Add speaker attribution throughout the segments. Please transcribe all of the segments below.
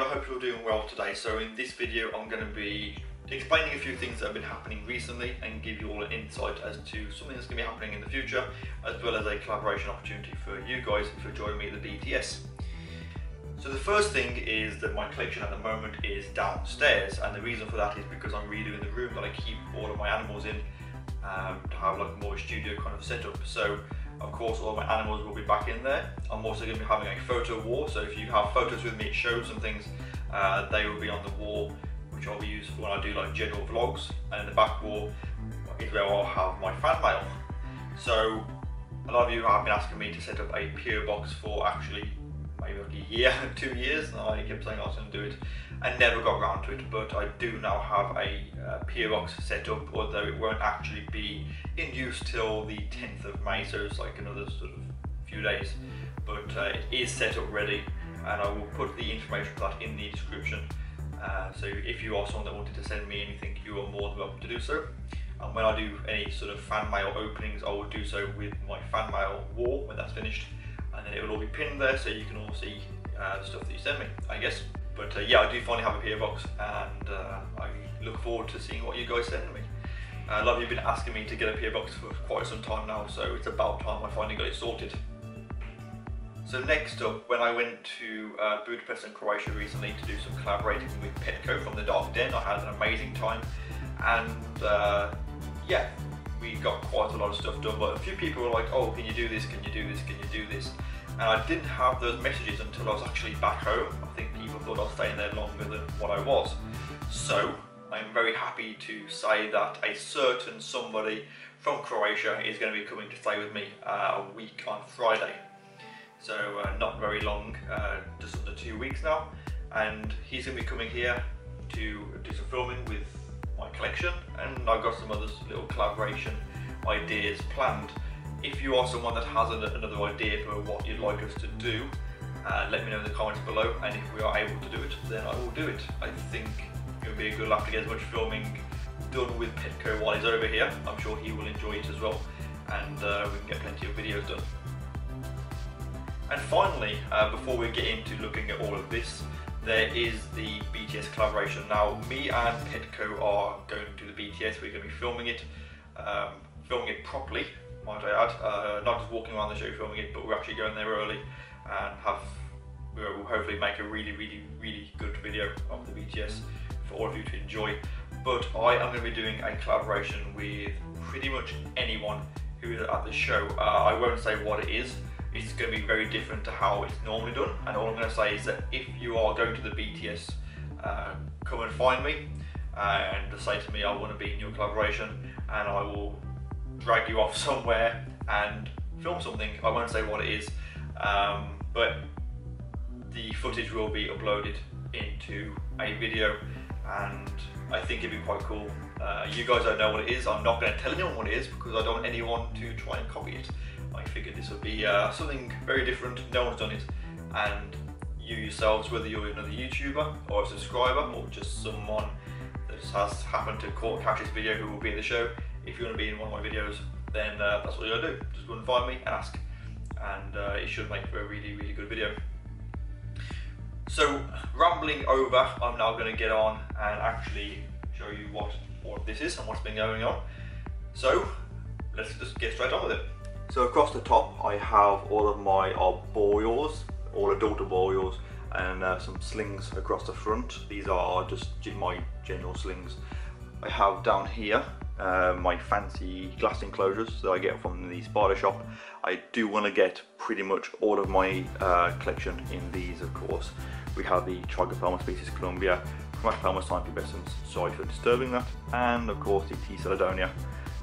Speaker 1: I hope you're doing well today. So in this video I'm going to be explaining a few things that have been happening recently and give you all an insight as to something that's going to be happening in the future as well as a collaboration opportunity for you guys you're joining me at the BTS. So the first thing is that my collection at the moment is downstairs and the reason for that is because I'm redoing the room that I keep all of my animals in um, to have like more studio kind of setup. So of course all my animals will be back in there. I'm also going to be having a photo wall so if you have photos with me, it shows and things, uh, they will be on the wall which I'll be used when I do like general vlogs and in the back wall is where I'll have my fan mail. So a lot of you have been asking me to set up a PO box for actually year, two years, and I kept saying I was going to do it. I never got around to it, but I do now have a uh, set up, although it won't actually be in use till the 10th of May, so it's like another sort of few days. But uh, it is set up ready, and I will put the information for that in the description. Uh, so if you are someone that wanted to send me anything, you are more than welcome to do so. And when I do any sort of fan mail openings, I will do so with my fan mail wall when that's finished and then it will all be pinned there so you can all see uh, the stuff that you send me, I guess. But uh, yeah, I do finally have a PO box and uh, I look forward to seeing what you guys send me. A lot of you have been asking me to get a PO box for quite some time now, so it's about time I finally got it sorted. So next up, when I went to uh, Budapest and Croatia recently to do some collaborating with Petco from the Dark Den, I had an amazing time and uh, yeah, we got quite a lot of stuff done, but a few people were like, oh, can you do this, can you do this, can you do this? And I didn't have those messages until I was actually back home. I think people thought I was staying there longer than what I was. So I'm very happy to say that a certain somebody from Croatia is going to be coming to stay with me uh, a week on Friday. So uh, not very long, uh, just under two weeks now. And he's going to be coming here to do some filming with my collection and I've got some other little collaboration ideas planned. If you are someone that has another idea for what you'd like us to do, uh, let me know in the comments below and if we are able to do it, then I will do it. I think it would be a good laugh to get as much filming done with Petco while he's over here. I'm sure he will enjoy it as well and uh, we can get plenty of videos done. And finally, uh, before we get into looking at all of this, there is the BTS collaboration. Now, me and Petco are going to the BTS. We're going to be filming it, um, filming it properly, might I add. Uh, not just walking around the show filming it, but we're actually going there early and have we'll hopefully make a really, really, really good video of the BTS for all of you to enjoy. But I am going to be doing a collaboration with pretty much anyone who is at the show. Uh, I won't say what it is it's going to be very different to how it's normally done. And all I'm going to say is that if you are going to the BTS, uh, come and find me and say to me, I want to be in your collaboration, and I will drag you off somewhere and film something. I won't say what it is, um, but the footage will be uploaded into a video, and I think it'd be quite cool. Uh, you guys don't know what it is. I'm not going to tell anyone what it is because I don't want anyone to try and copy it. I figured this would be uh, something very different, no one's done it, and you yourselves, whether you're another YouTuber or a subscriber or just someone that has happened to catch this video who will be in the show, if you want to be in one of my videos, then uh, that's what you gotta do. Just go and find me and ask, and uh, it should make for a really, really good video. So, rambling over, I'm now to get on and actually show you what of this is and what's been going on. So, let's just get straight on with it. So across the top I have all of my arboreals, all adult arboreals and uh, some slings across the front. These are just my general slings. I have down here uh, my fancy glass enclosures that I get from the spider shop. I do want to get pretty much all of my uh, collection in these of course. We have the Trichopelma species Columbia, Chromatopelma cyaneopubescens, sorry for disturbing that, and of course the T. seladonia.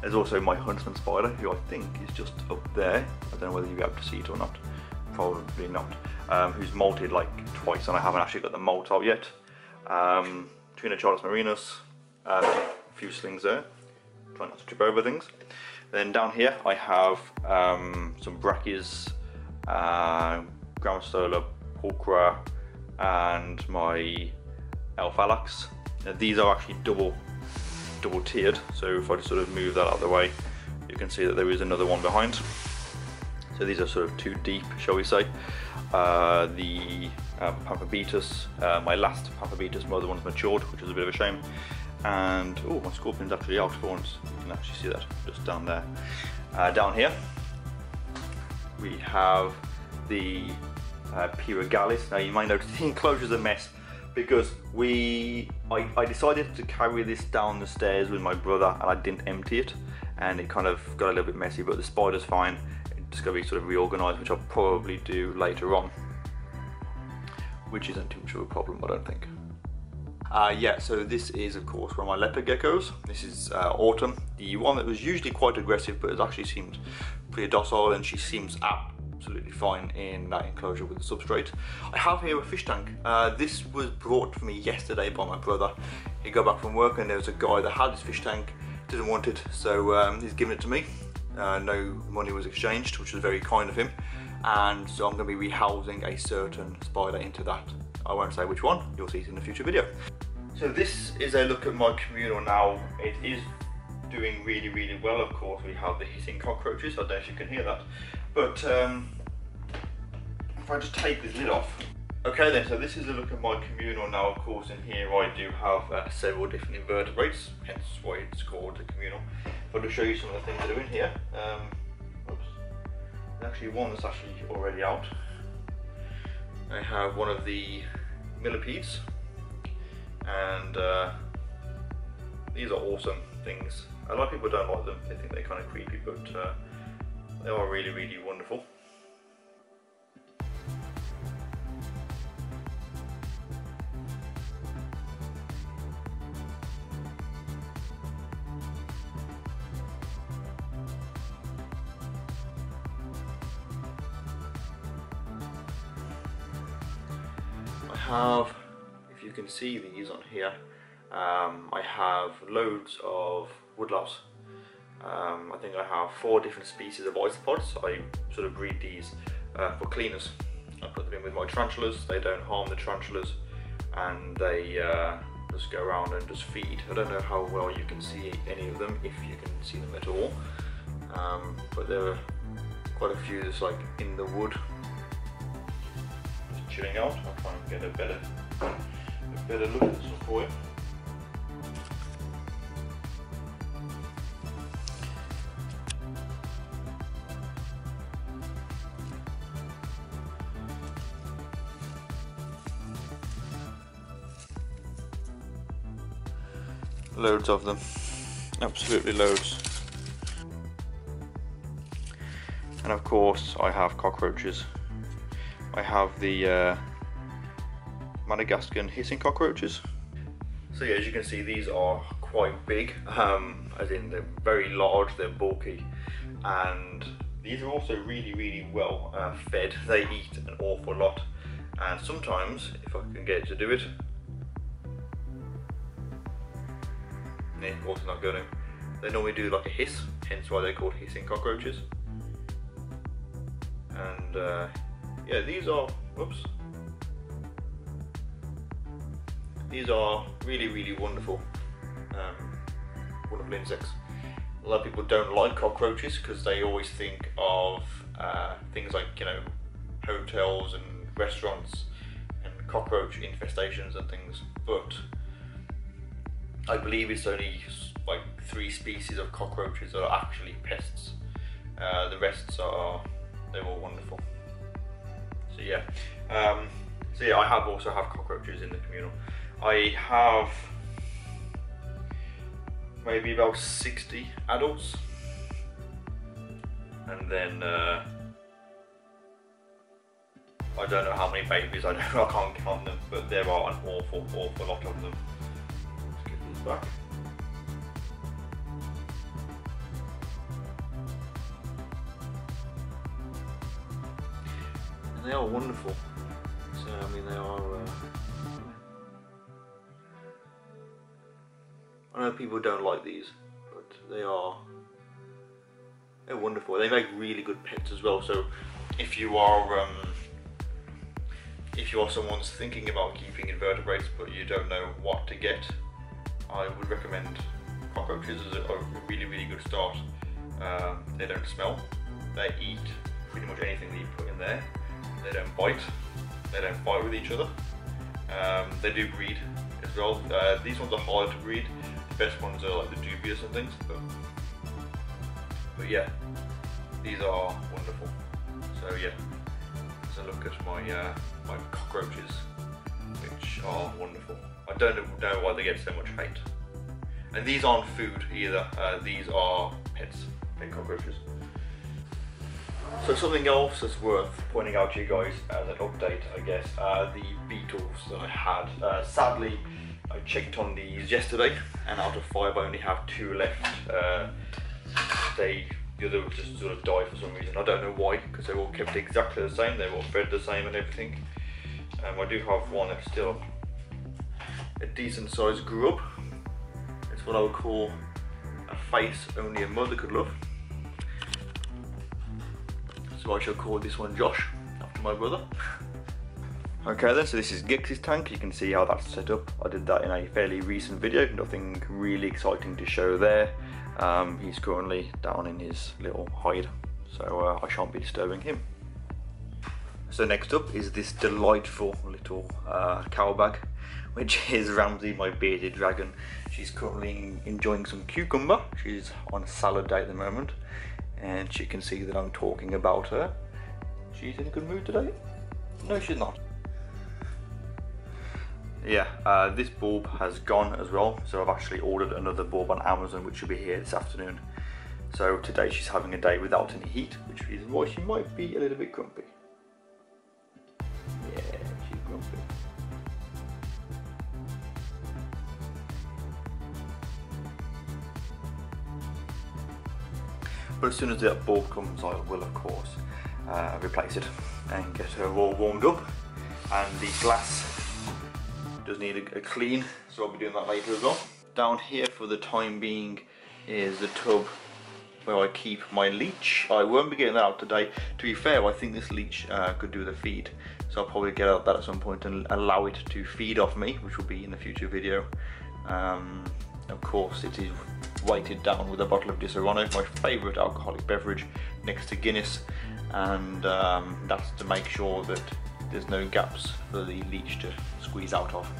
Speaker 1: There's also my huntsman spider, who I think is just up there. I don't know whether you'll be able to see it or not. Probably not. Um, who's molted like twice, and I haven't actually got the molt out yet. Um, Charles Marinus, a few slings there. Try not to trip over things. Then down here I have um, some brackies, uh, Pulchra, and my Elphalax. Now, these are actually double double tiered so if I just sort of move that out of the way you can see that there is another one behind So these are sort of too deep, shall we say. Uh, the um, Pamphobeteus, uh, my last Pamphobeteus mother one's matured, which is a bit of a shame. And, oh, my scorpion's actually out for once. You can actually see that just down there. Uh, down here, we have the uh, Pyrogalis. Now you might notice the enclosure's a mess because we I, I, decided to carry this down the stairs with my brother and I didn't empty it and it kind of got a little bit messy but the spider's fine it's going to be sort of reorganized which I'll probably do later on which isn't too much of a problem I don't think uh, yeah so this is of course one of my leopard geckos this is uh, Autumn the one that was usually quite aggressive but has actually seemed pretty docile and she seems absolutely fine in that enclosure with the substrate. I have here a fish tank. Uh, this was brought for me yesterday by my brother. He got back from work and there was a guy that had this fish tank, didn't want it, so um, he's given it to me. Uh, no money was exchanged, which was very kind of him. And so I'm going to be rehousing a certain spider into that. I won't say which one, you'll see it in a future video. So this is a look at my communal now. It is doing really, really well. Of course, we have the hissing cockroaches. I don't know if you can hear that. But um, if I just take this lid off. Okay then, so this is a look at my communal now. Of course, in here I do have uh, several different invertebrates, hence why it's called the communal. But I'll show you some of the things that are in here. Um, oops. actually one that's actually already out. I have one of the millipedes, and uh, these are awesome things. A lot of people don't like them, they think they're kind of creepy, but uh, they are really, really wonderful. Have, if you can see these on here, um, I have loads of woodlouse. Um, I think I have four different species of isopods. I sort of breed these uh, for cleaners. I put them in with my tarantulas. They don't harm the tarantulas and they uh, just go around and just feed. I don't know how well you can see any of them, if you can see them at all. Um, but there are quite a few that's like in the wood, chilling out. I'll try and get a better, a better look at one for you. Loads of them. Absolutely loads. And of course I have cockroaches. I have the uh, Madagascan hissing cockroaches. So yeah, as you can see, these are quite big, um, as in they're very large, they're bulky, and these are also really, really well uh, fed. They eat an awful lot, and sometimes, if I can get it to do it, yeah, also not going. They normally do like a hiss, hence why they're called hissing cockroaches. And uh, yeah, these are, whoops. These are really, really wonderful, um, wonderful insects. A lot of people don't like cockroaches because they always think of uh, things like, you know, hotels and restaurants and cockroach infestations and things, but I believe it's only like three species of cockroaches that are actually pests. Uh, the rest are they're all wonderful. Yeah, um, so yeah, I have also have cockroaches in the communal. I have maybe about 60 adults, and then uh, I don't know how many babies. I don't. I can't count them, but there are an awful, awful lot of them Let's get these back. And they are wonderful. So, I mean, they are. Uh, I know people don't like these, but they are. They're wonderful. They make really good pets as well. So, if you are. Um, if you are someone's thinking about keeping invertebrates but you don't know what to get, I would recommend cockroaches as a, really, really good start. Um, they don't smell, they eat pretty much anything that you put in there. They don't bite, they don't fight with each other. Um, they do breed as well. Uh, these ones are hard to breed. The best ones are like the dubias and things, but, but yeah, these are wonderful. So yeah, let's look at my, uh, my cockroaches, which are wonderful. I don't know why they get so much hate. And these aren't food either, uh, these are pets, pet cockroaches. So something else that's worth pointing out to you guys as an update, I guess, uh, the beetles that I had. Uh, sadly, I checked on these yesterday, and out of five, I only have two left. Uh, they, the other just sort of died for some reason. I don't know why, because they all kept exactly the same. They were fed the same and everything. Um, I do have one that's still a decent sized grub. It's what I would call a face only a mother could love. So I shall call this one Josh, after my brother. Okay then, so this is Gix's tank. You can see how that's set up. I did that in a fairly recent video. Nothing really exciting to show there. Um, he's currently down in his little hide, so uh, I shan't be disturbing him. So next up is this delightful little uh, cow bag, which is Ramsey, my bearded dragon. She's currently enjoying some cucumber. She's on a salad day at the moment and she can see that I'm talking about her. She's in a good mood today? No, she's not. Yeah, uh, this bulb has gone as well, so I've actually ordered another bulb on Amazon, which will be here this afternoon. So today she's having a day without any heat, which is why she might be a little bit grumpy. Yeah, she's grumpy. But as soon as that bulb comes, I will of course uh, replace it and get her all warmed up. And the glass does need a, a clean, so I'll be doing that later as well. Down here for the time being is the tub where I keep my leech. I won't be getting that out today. To be fair, I think this leech uh, could do the feed. So I'll probably get out that at some point and allow it to feed off me, which will be in the future video. Um, of course, it is weighted down with a bottle of Disaronno, my favourite alcoholic beverage, next to Guinness, and um, that's to make sure that there's no gaps for the leech to squeeze out of.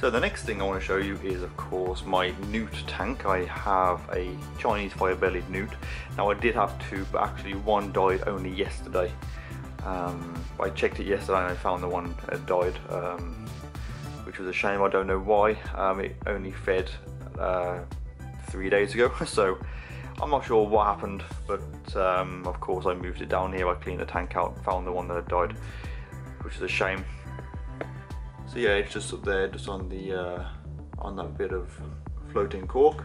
Speaker 1: So the next thing I want to show you is of course my newt tank. I have a Chinese fire-bellied newt. Now I did have two but actually one died only yesterday. Um, I checked it yesterday and I found the one had died um, which was a shame, I don't know why. Um, it only fed uh, three days ago, so I'm not sure what happened, but um, of course I moved it down here, I cleaned the tank out, found the one that had died, which is a shame. So yeah, it's just up there, just on the uh, on that bit of floating cork,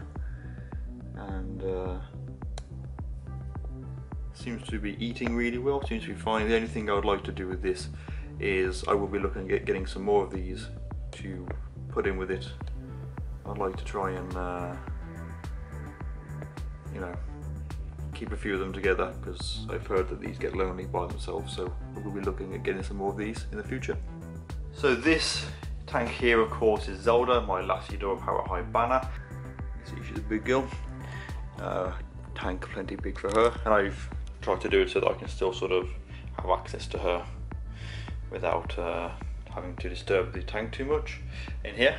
Speaker 1: and uh, seems to be eating really well, seems to be fine. The only thing I would like to do with this is I will be looking at getting some more of these to put in with it. I'd like to try and uh, you know, keep a few of them together because I've heard that these get lonely by themselves so we'll be looking at getting some more of these in the future. So this tank here of course is Zelda, my Lasiodora parahybana. See she's a big girl. Uh, tank plenty big for her and I've tried to do it so that I can still sort of have access to her without uh, having to disturb the tank too much. In here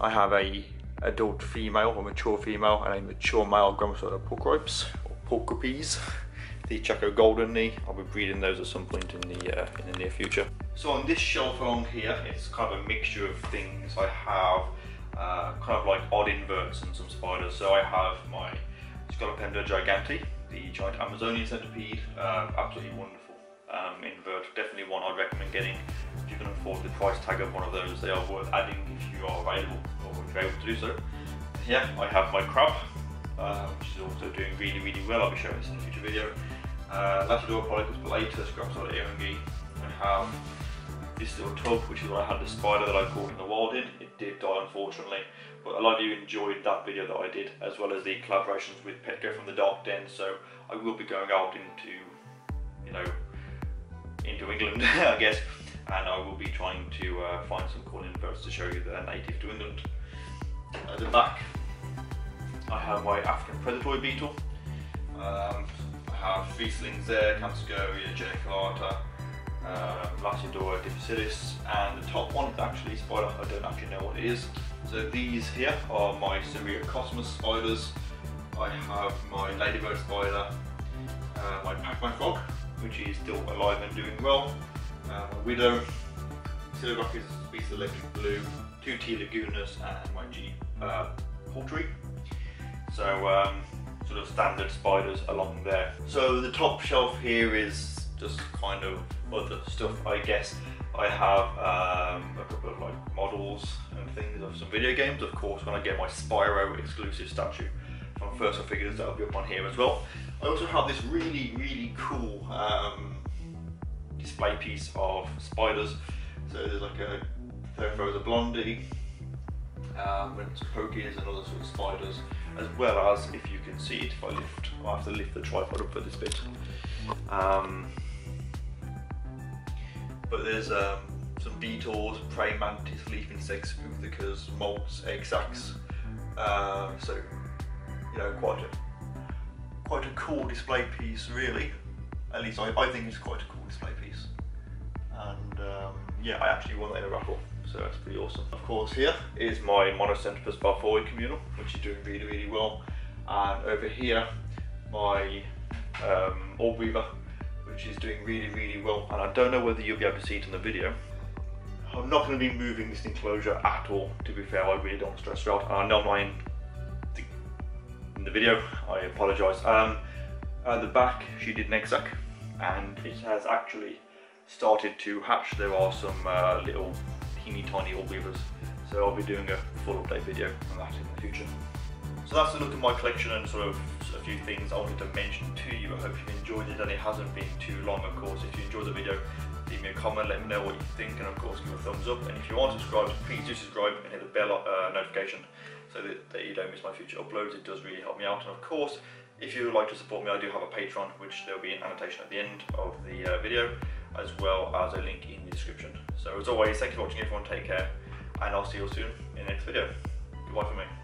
Speaker 1: I have a adult female or mature female and a mature male Grammostola pulchrips or pulchripes. The Chaco Golden Knee, I'll be breeding those at some point in the uh, in the near future. So on this shelf along here, it's kind of a mixture of things. I have uh, kind of like odd inverts and some spiders. So I have my Scolopendra gigantea, the giant Amazonian centipede, uh, absolutely wonderful um, invert. Definitely one I'd recommend getting if you can afford the price tag of one of those. They are worth adding if you are available if able to do so. Yeah, I have my crab, uh, which is also doing really, really well. I'll be showing this in a future video. Uh, Lasiodorides polycuspulatus, Grapsula aerongi. I have this little tub, which is what I had the spider that I caught in the wild in. It did die, unfortunately, but a lot of you enjoyed that video that I did, as well as the collaborations with Petco from the Dark Den. So I will be going out into, you know, into England, I guess, and I will be trying to uh, find some cool inverts to show you that are native to England. At the back, I have my African predatory beetle. Um, I have Rieslings there, Campscoria, Geniculata, uh, Lasiodora difficilis, and the top one is actually spider, I don't actually know what it is. So these here are my Cosmos spiders. I have my ladybird spider, uh, my Pac-Man frog, which is still alive and doing well, uh, my widow, Silverback is electric blue, two T lagunas, and my G uh, poultry. So um, sort of standard spiders along there. So the top shelf here is just kind of other stuff I guess. I have um, a couple of like models and things of some video games. Of course, when I get my Spyro exclusive statue from First Figures, that'll be up on here as well. I also have this really, really cool um, display piece of spiders. So there's like a Theraphosa blondi, um, and pokies and other sort of spiders, as well as if you can see it, if I lift, I have to lift the tripod up for this bit. Um, but there's um, some beetles, praying mantis, leaf insects, uthicas, moths, egg sacs. Um, so, you know, quite a quite a cool display piece, really. At least I, I think it's quite a cool display piece. And um, yeah, I actually won that in a raffle, so that's pretty awesome. Of course, here is my Monocentropus balfouri communal, which is doing really, really well. And over here, my um, orb weaver which is doing really, really well. And I don't know whether you'll be able to see it in the video. I'm not going to be moving this enclosure at all, to be fair, I really don't stress out. And I know I'm in the video, I apologise. Um, at the back, she did an egg sac, and it has actually started to hatch. There are some uh, little teeny tiny orb weavers, so I'll be doing a full update video on that in the future. So that's a look at my collection and sort of a few things I wanted to mention to you. I hope you've enjoyed it and it hasn't been too long of course. If you enjoyed the video, leave me a comment, let me know what you think and of course give a thumbs up. And if you aren't subscribed, please do subscribe and hit the bell uh, notification so that, that you don't miss my future uploads. It does really help me out. And of course, if you would like to support me, I do have a Patreon, which there'll be an annotation at the end of the uh, video, as well as a link in the description. So as always, thank you for watching everyone, take care, and I'll see you all soon in the next video. Goodbye for me.